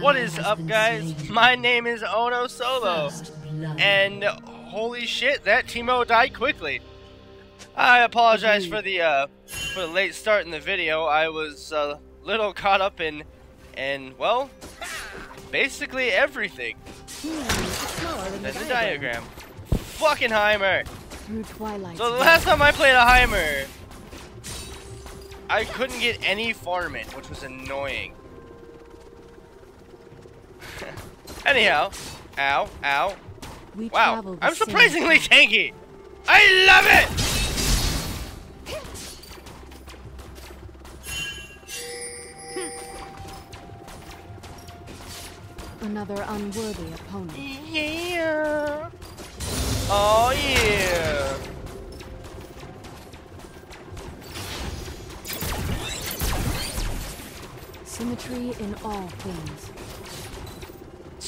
What is up, guys? My name is OhKNowSolo, and holy shit, that Teemo died quickly. I apologize for the uh, for the late start in the video. I was a little caught up in, in well, basically everything. Hmm, There's the diagram. Fucking Heimer. So the last time I played a Heimer, I couldn't get any farming, which was annoying. Anyhow, ow, ow. We Wow, I'm surprisingly tanky. I love it. Another unworthy opponent. Yeah. Oh yeah. Symmetry in all things.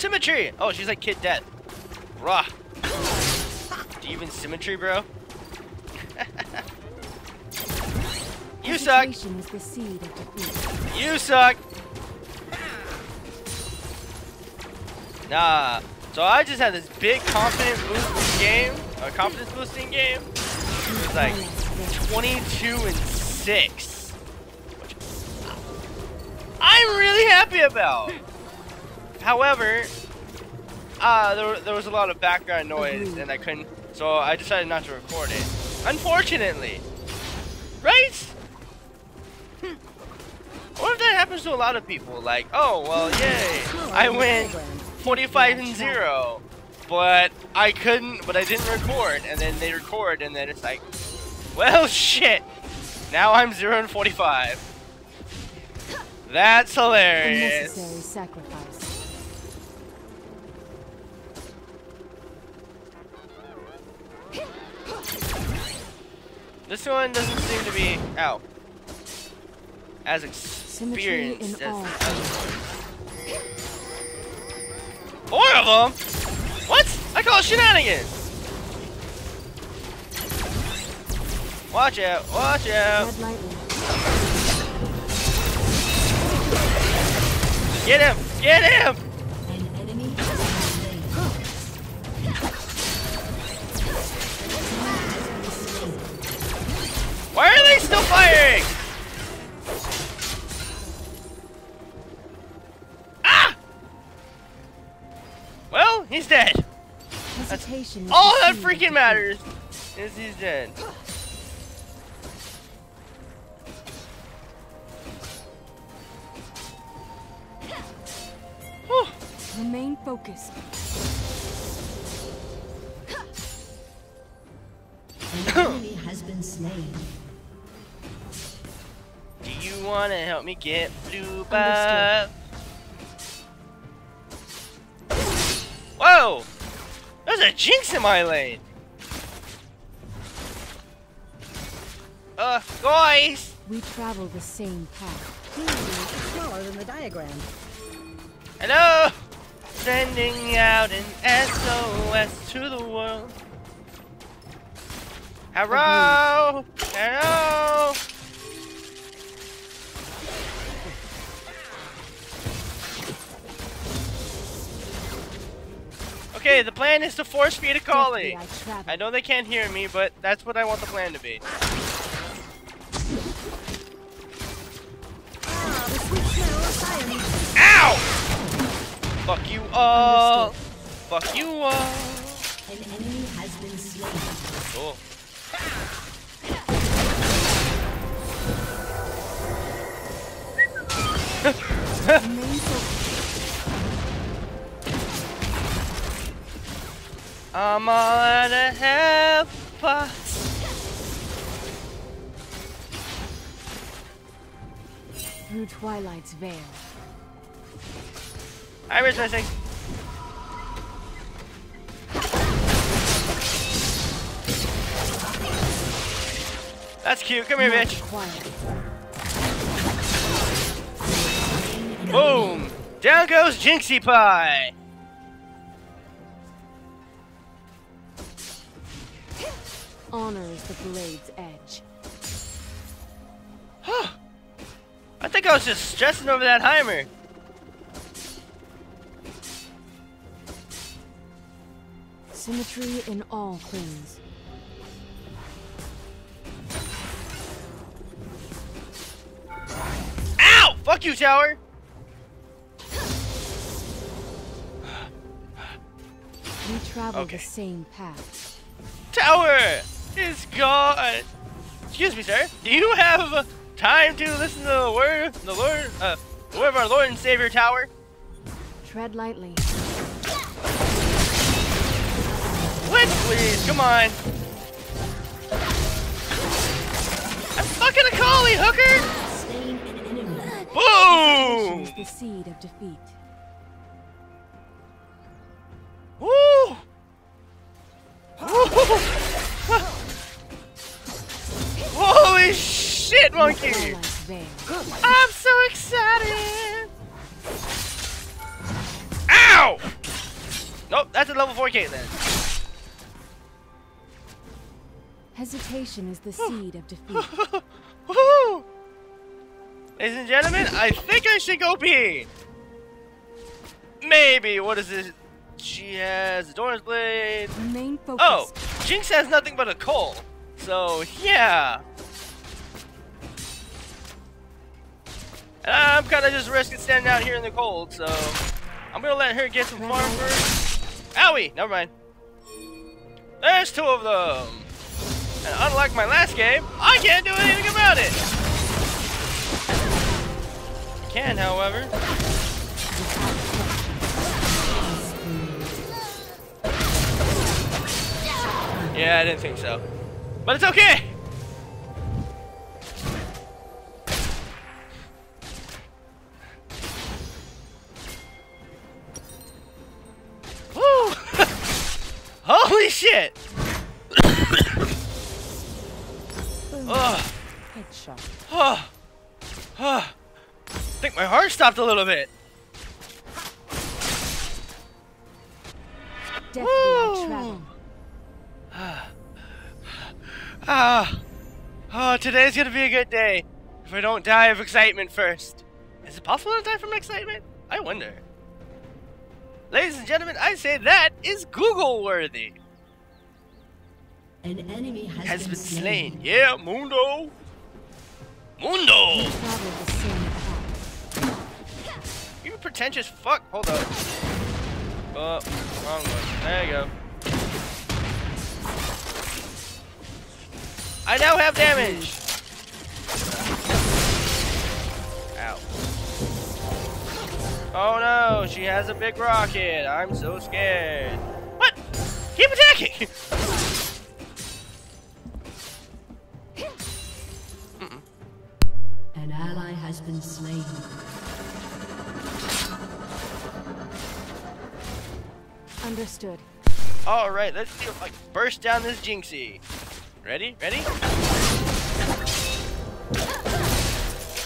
Symmetry. Oh, she's like Kid Death. Rah. Do you even symmetry, bro? you suck. Is the seed of. You suck. Nah. So I just had this big confidence boosting game, a confidence boosting game. It was like 22 and 6. Which I'm really happy about. However, uh, there, there was a lot of background noise and I couldn't, so I decided not to record it. Unfortunately. Right? What if that happens to a lot of people? Like, oh, well, yay, I went 45 and 0, but I couldn't, but I didn't record, and then they record, and then it's like, well, shit, now I'm 0 and 45. That's hilarious. This one doesn't seem to be, out as Symmetry in experienced all as. Four of them? What? I call shenanigans. Watch out, watch out. Get him, get him. All the that freaking matters is he's dead. Whew. Remain focused. An enemy has been slain. Do you want to help me get blue buff? Whoa! There's a jinx in my lane! Uh, guys! We travel the same path. Smaller than the diagram. Hello! Sending out an SOS to the world. Hello! Hello! Okay, the plan is to force feed Akali. I know they can't hear me, but that's what I want the plan to be. The sweet smell of science. Ow! Fuck you all! Fuck you all! An enemy has been slain. Cool. Remain I'm all out of help. Through twilight's veil. Iris missing. That's cute. Come here, Not bitch. quiet. Boom. Down goes Jinxie Pie. honors the blade's edge. I think I was just stressing over that Heimer. Symmetry in all things. Ow! Fuck you, Tower. We travel okay. the same path. Tower! Is gone. Excuse me, sir. Do you have time to listen to the word, the Lord, uh, the word of our Lord and Savior, Tower? Tread lightly. Wait, please, come on. I'm fucking a collie, hooker. Slain an. Boom! The seed of defeat. Woo! Woo! Shit, monkey! I'm so excited! Ow! Nope, that's a level 4 Caitlyn. Hesitation is the seed of defeat. Woohoo! Ladies and gentlemen, I think I should go pee. Maybe. What is this? She has a Doran's blade. Main focus. Oh, Jinx has nothing but a coal. So, yeah. Uh, I'm kind of just risking standing out here in the cold, so I'm to let her get some farm first. Owie! Never mind. There's two of them. And unlike my last game, I can't do anything about it. I can, however. Yeah, I didn't think so. But it's okay! Ugh. Headshot. Oh, oh. I think my heart stopped a little bit. Deathly Woo! I travel. Ah. Oh, today's gonna be a good day. If I don't die of excitement first. Is it possible to die from excitement? I wonder. Ladies and gentlemen, I say that is Google worthy. An enemy has, Has been slain. Yeah, Mundo. Mundo! We travel the same path. You pretentious fuck. Hold up. Oh, wrong one. There you go. I now have damage. Ow. Oh no, she has a big rocket. I'm so scared. What? Keep attacking! has been slain. Understood. Alright, let's see if I can burst down this Jinxie. Ready? Ready?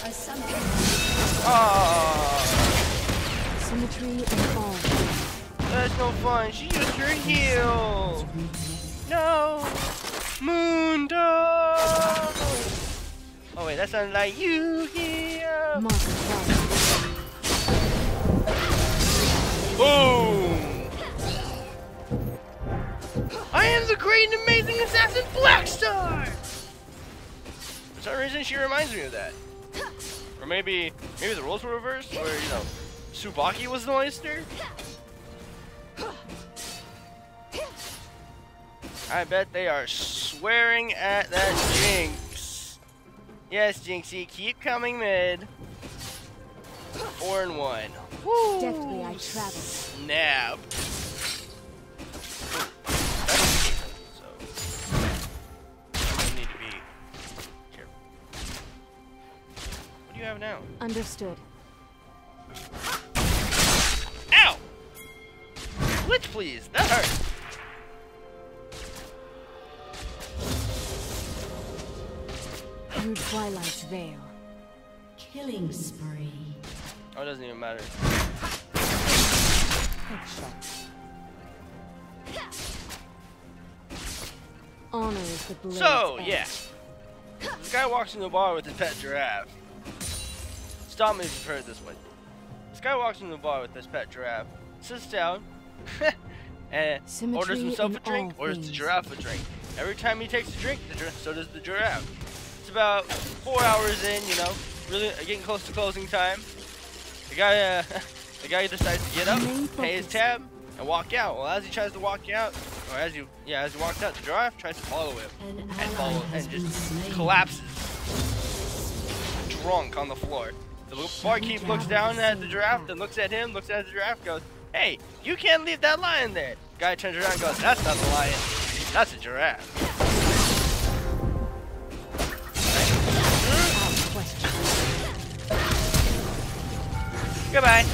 A summoner Oh, Symmetry in all things. that's no fun. She used her heal. No, Mundo. Oh wait, that sounds like you Boom. I am the great and amazing assassin Blackstar. For some reason, she reminds me of that. Or maybe, maybe the roles were reversed, where you know, Subaki was the oyster. I bet they are swearing at that Jinx. Yes, Jinxie, keep coming mid. Four and one. Woo! Deftly I travel. Snap. So, I need to be careful. What do you have now? Understood. Ow! Glitch, please. That hurt. Through Twilight's veil. killing spree. Oh, it doesn't even matter. Headshot. Honor is the blade's So, yeah. This guy walks into the bar with his pet giraffe. Stop me if you've heard this one. This guy walks into the bar with his pet giraffe, sits down, and orders himself a drink, orders the giraffe a drink. Every time he takes a drink, so does the giraffe. It's about four hours in, you know, really uh, getting close to closing time. The guy, uh, the guy decides to get up, pay his tab, and walk out. Well, as he tries to walk out, or as you, yeah, as he walks out, the giraffe tries to follow him An and follow and just collapses, drunk on the floor. The barkeep looks down at the giraffe, then looks at him, looks at the giraffe, goes, "Hey, you can't leave that lion there." Guy turns around, and goes, "That's not the lion, that's a giraffe." Goodbye.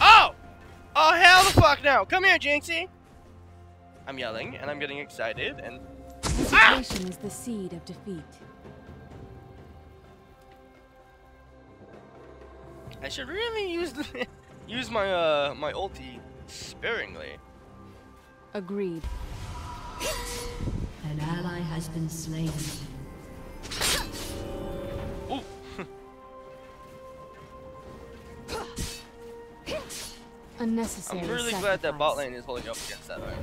Oh! Oh hell the fuck no! Come here, Jinxie. I'm yelling and I'm getting excited and Hesitation is the seed of defeat. I should really use the, use my uh my ulti sparingly. Agreed. An ally has been slain. Unnecessary I'm really glad that bot lane is holding up against that iron.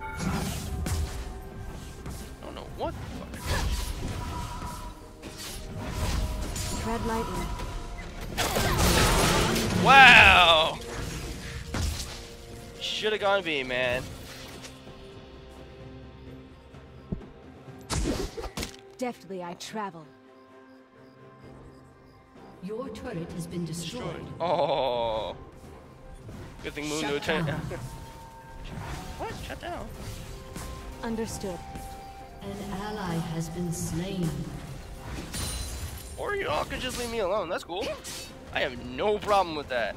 I don't know what the fuck. Tread lightly. Wow! Should have gone B, man. Deftly I travel. Your turret has been destroyed. Oh. Good thing Moon Shut knew turn. down. what? Shut down. Understood. An ally has been slain. Or you all could just leave me alone. That's cool. I have no problem with that.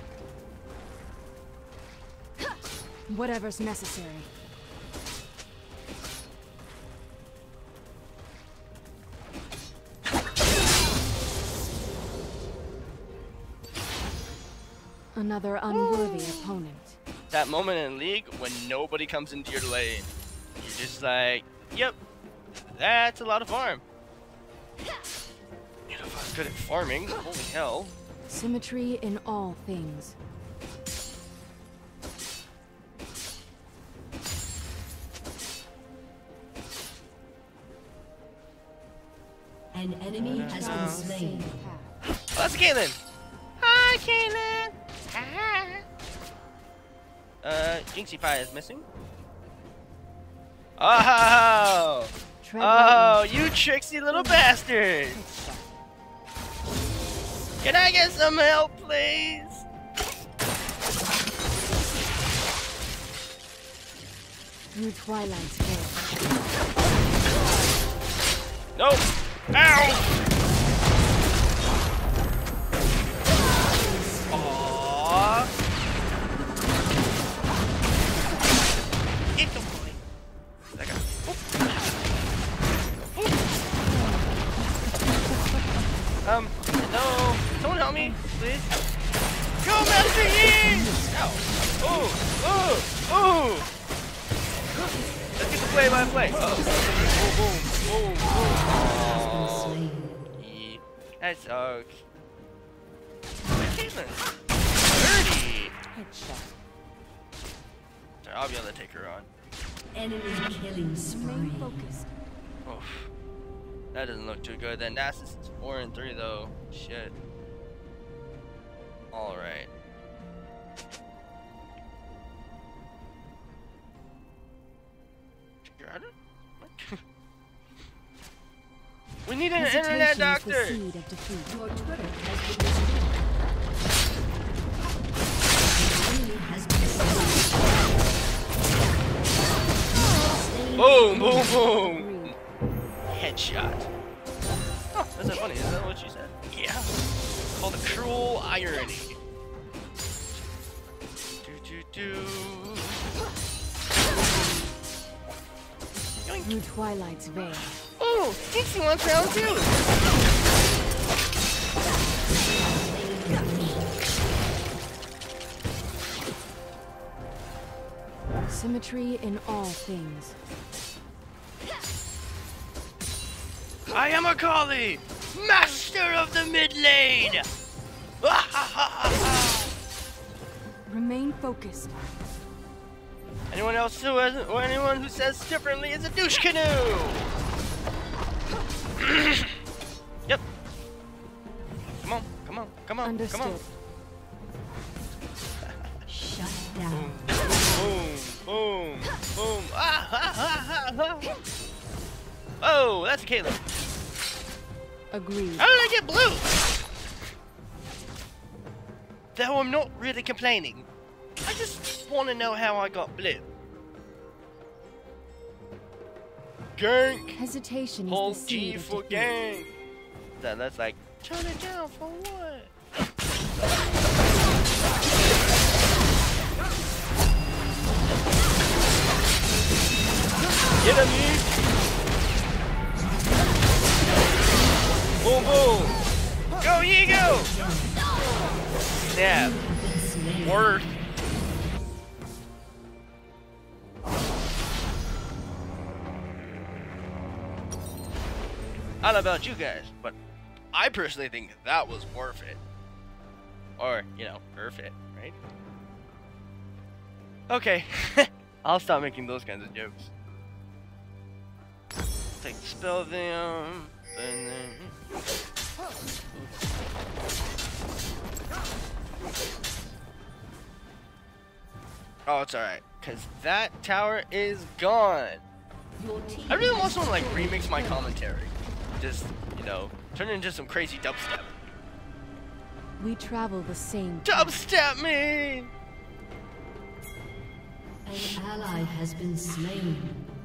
Whatever's necessary. Another unworthy opponent. That moment in League when nobody comes into your lane. You're just like, yep, that's a lot of farm. You know, if I was good at farming, holy hell. Symmetry in all things. An enemy has been slain. safe path. Oh, that's Caitlyn. Hi, Caitlyn. Uh, Jinxie Pie is missing. Oh, oh, you tricksy little bastard. Can I get some help, please? Through Twilight's. Nope. Ow! Look too good. That Nasus is 4 and 3 though. Shit. Alright. You're out of- what? we need an internet doctor! the seed of defeat. Your turret has been destroyed. An enemy has been slain. Boom, boom, boom! Headshot. That's that funny. Is that what she said? Yeah. Called a cruel irony. Do do do. Yoink. Through Twilight's veil. Oh, Dixie wants round two. Symmetry in all things. I am Akali, master of the mid lane. Remain focused. Anyone else who has, or anyone who says differently is a douche canoe. yep. Come on, come on, come on, Understood. come on. Shut down. Boom, boom, boom. Ah, ha, ha, ha, ha. Oh, that's a Caleb. Agreed. How did I get blue? Though I'm not really complaining. I just want to know how I got blue. Gank! Hesitation is Hold the G for gang. That, that's like, turn it down for what? Get him, Boom, boom! Go, ye go! Snap. Worth. I don't know about you guys, but I personally think that was worth it. Or, you know, worth it, right? Okay, I'll stop making those kinds of jokes. Take the spell them, and then. Oh, it's alright, because that tower is gone. I really want someone to, like remix my commentary. Just, you know, turn it into some crazy dubstep. We travel the same. Dubstep me! An ally has been slain.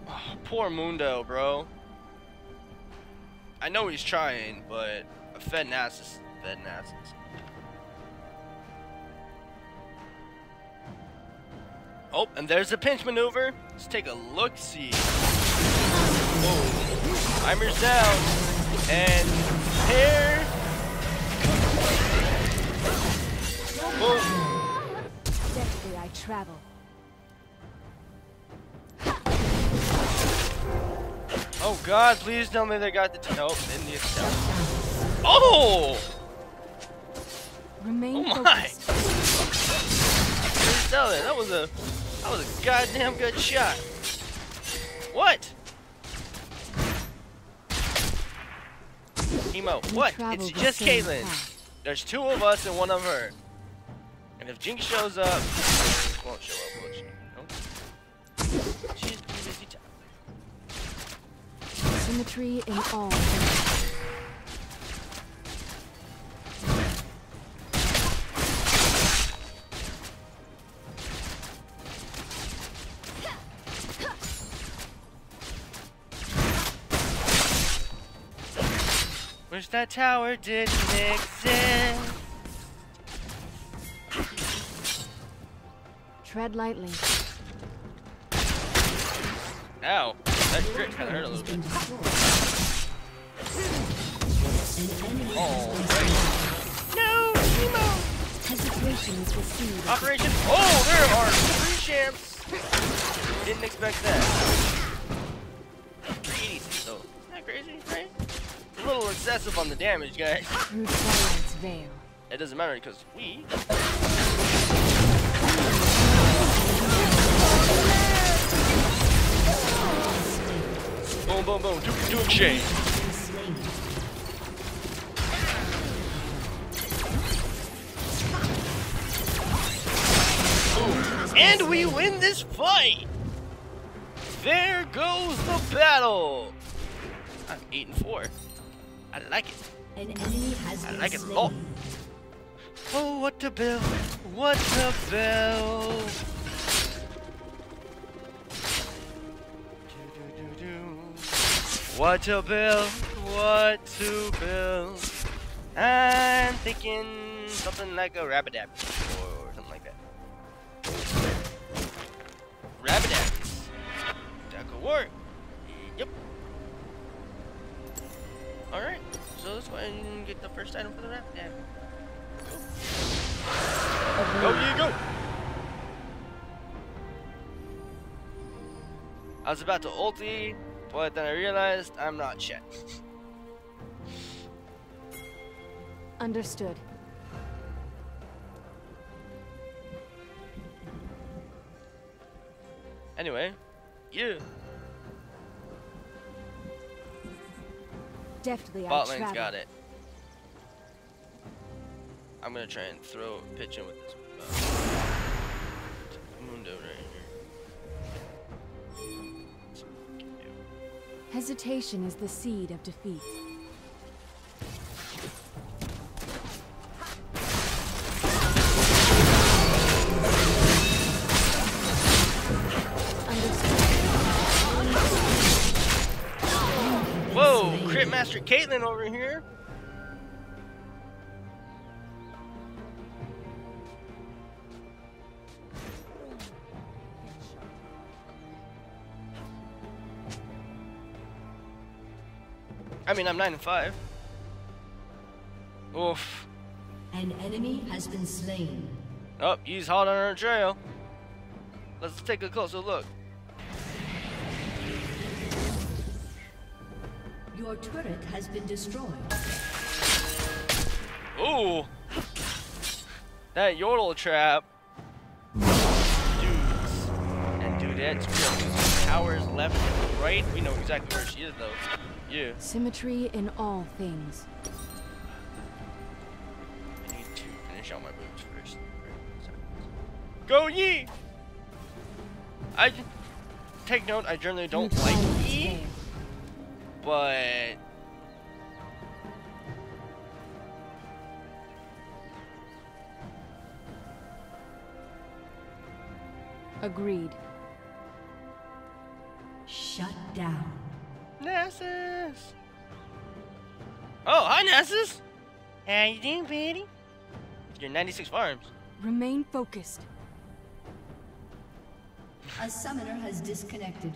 Oh, poor Mundo, bro. I know he's trying, but a Fed Nasus, Fed Nasus. Oh, and there's a pinch maneuver. Let's take a look see. Oh, timer's down. And here. Boom. I travel. Oh God, please tell me they got the. Nope, didn't need to. Oh! Remain Oh my. Please tell me that was a that was a goddamn good shot. What? Emo, what? It's just Caitlyn. path. There's two of us and one of her. And if Jinx shows up, won't show up, Symmetry in all things. Wish that tower didn't exist. Tread lightly. Ow. That crit kinda hurt a little bit. destroyed. An enemy Oh, has been slain. No, Emo. Hesitation is the Operation. Oh, there are three champs. Didn't expect that. 386 though. Isn't that crazy, right? A little excessive on the damage, guys. through Twilight's veil. It doesn't matter because we. Boom, boom, boom. Duke, Duke Shane. And we win this fight! There goes the battle! I'm 8 and 4. I like it. An enemy has I like it a lot. Oh. oh, what a bell! What a bell! What to build, What to build? I'm thinking something like a Rabbidab or something like that. Rabbidabs. That could work. Yep. Alright, so let's go ahead and get the first item for the Rabbidab. Go, you go! I was about to ulti, but then I realized I'm not shit. Understood. Anyway, you. Deftly Botlane's got it. I'm gonna try and throw pitch in with this one. Hesitation is the seed of defeat. Whoa, Crit Master Caitlyn over here. I mean, I'm nine and five. Oof. An enemy has been slain. Oh, he's hot on our trail. Let's take a closer look. Your turret has been destroyed. Ooh. That yordle trap. Dudes. And dudettes. We are losing towers left and right. We know exactly where she is though. Yeah. Symmetry in all things. I need to finish out my moves first. Go ye! I take note. I generally don't Through like ye, but Agreed. Shut down. Nasus. Oh, hi Nasus. How you doing, Betty? You're 96 farms. Remain focused. A summoner has disconnected.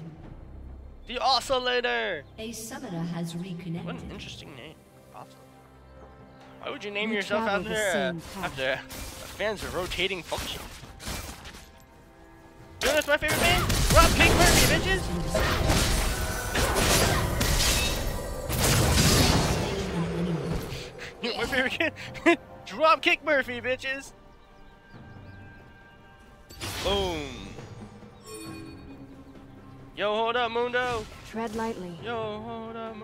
The oscillator. A summoner has reconnected. What an interesting name. Awesome. Why would you name We yourself travel the after uh, after a fan's rotating function? You know that's my favorite band? Rob Pink Murphy, bitches. You know my favorite kid? Drop kick Murphy, bitches. Boom. Yo, hold up, Mundo. Tread lightly. Yo, hold up.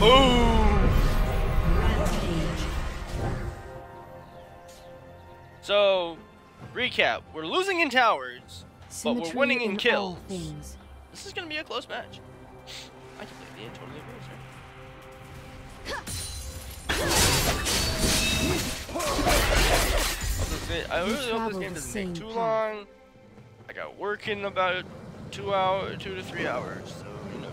Mu- So, recap: we're losing in towers. But we're winning in all kills. This is gonna be a close match. I can play the end totally lose, right? I'll just say, I really hope this game doesn't take too long. I got work in about two hour, two to three hours, so you know.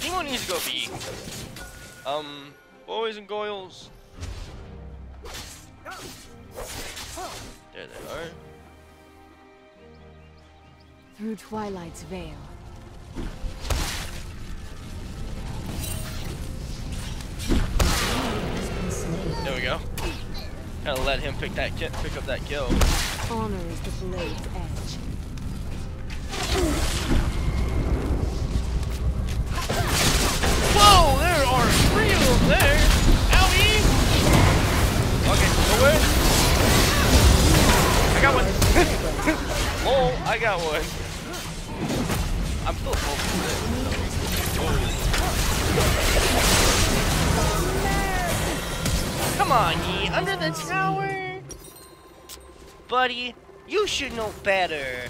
Teemo needs to go B. Um, boys and goyles. There they are. Through Twilight's veil. Has been slain. There we go. Gotta let him pick that pick up that kill. Honor is the blade's edge. Okay. I got one. I got one. I'm still. Come on, ye, under the tower. Buddy, you should know better.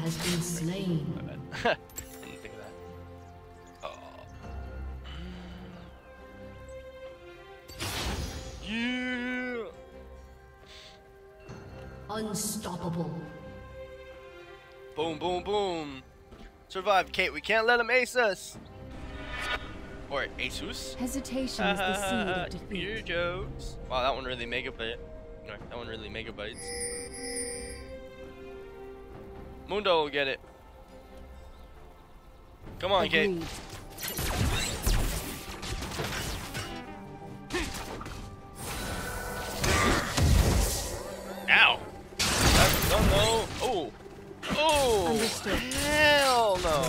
Has been slain. My. Didn't think of that. Oh. Yeah. Unstoppable. Boom, boom, boom. Survive, Kate. We can't let him ace us. Or Asus. Hesitation is the seed of defeat. Your jokes. Wow, that one really megabyte. No, that one really mega bites. Mundo will get it. Come on, Kate. Agreed. Ow! That's, no, no. Oh. Oh. Understood. Hell no.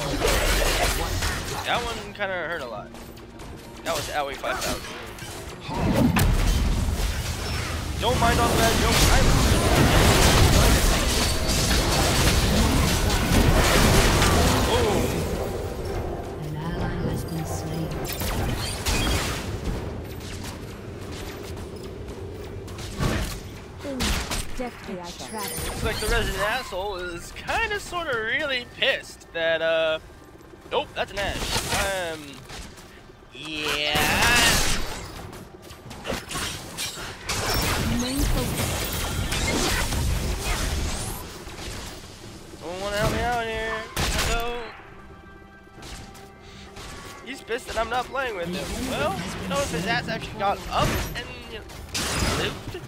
That one kind of hurt a lot. That was Owie 5000. Don't mind all the bad Deftly I travel. Looks like the resident asshole is kind of, sort of, really pissed that, uh. Nope, that's an Ash. Um. Yeah. Remain focused. Someone wanna help me out here? Hello? He's pissed that I'm not playing with him. Well, you know, if his ass actually got up and you know, lived,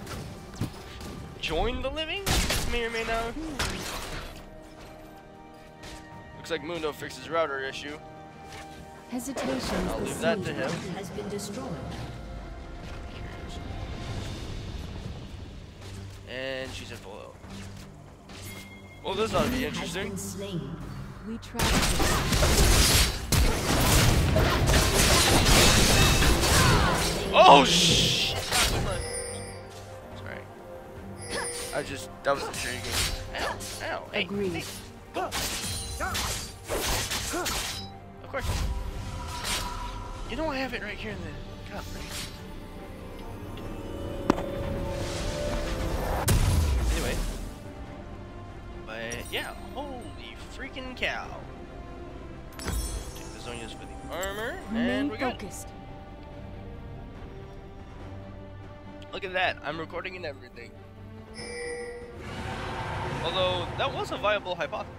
joined the living, may or may not. Looks like Mundo fixes router issue. Hesitation is I'll leave that to him. Has been destroyed. And she's at full health. Well, this ought to be interesting. We travel. Oh shit! I just that was intriguing. Ow! Ow! Hey! Agreed. hey. Of course. You know I have it right here in the cup. Right? Anyway. But yeah, holy freaking cow. Take the Zhonya's for the armor, and we're good. focused. Look at that, I'm recording and everything. Although, that was a viable hypothesis.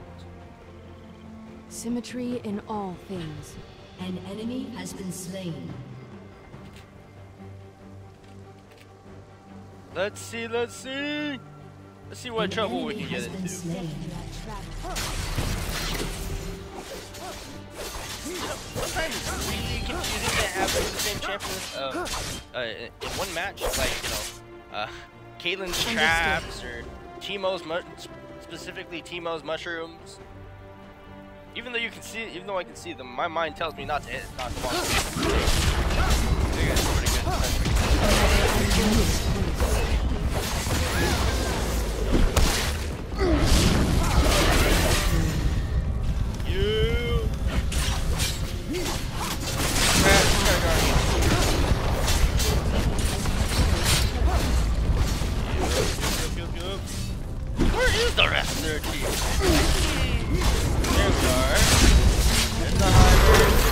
Symmetry in all things. An enemy has been slain. Let's see, let's see! Let's see what An trouble we can get into. slain. Sometimes it's really confusing to have the same champions uh, uh, in in one match. Like, you know, uh, Caitlyn's traps or Teemo's, mu- specifically Teemo's mushrooms. Even though you can see, even though I can see them, my mind tells me not to hit, not to launch. Where is the rest of their team? There we are. There's the hybrid.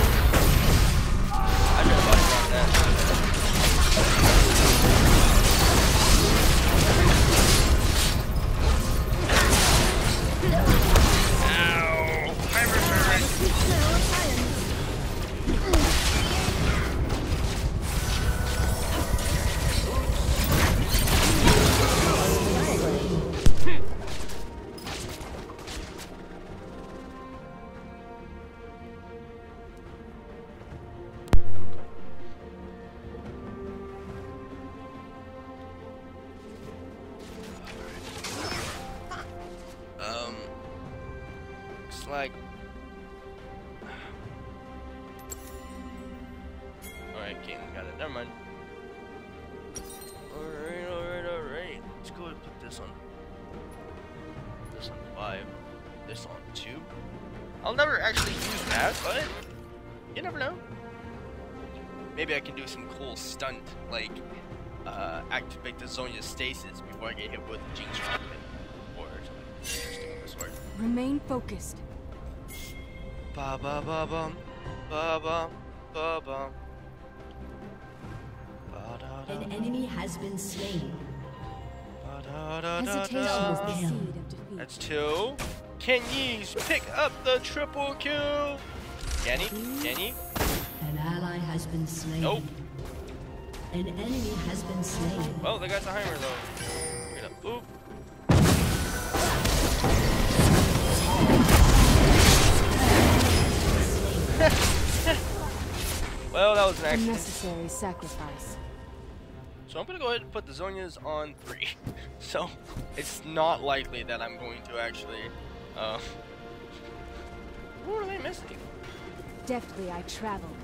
Can do some cool stunt, like uh, activate the Zhonya stasis before I get hit with Jinx Rocket. Or something interesting with the sword. Remain focused. Ba ba ba bum, ba bum, ba bum. Ba da da, An enemy has been slain. ba da da da Hesitation da. the seed of defeat. That's two. Can ye pick up the triple kill? Can he? has been slain. Nope. An enemy has been slain. Well, they got the hammer though. Oop. well, that was an accident. Necessary sacrifice. So I'm gonna go ahead and put the Zhonya's on three. so it's not likely that I'm going to actually. Uh, who are they missing? Deftly I traveled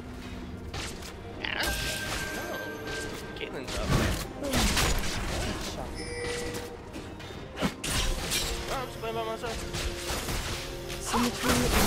no. Caitlyn's up. Oh, I'm just playing by myself. Symmetry